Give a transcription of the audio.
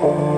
Oh.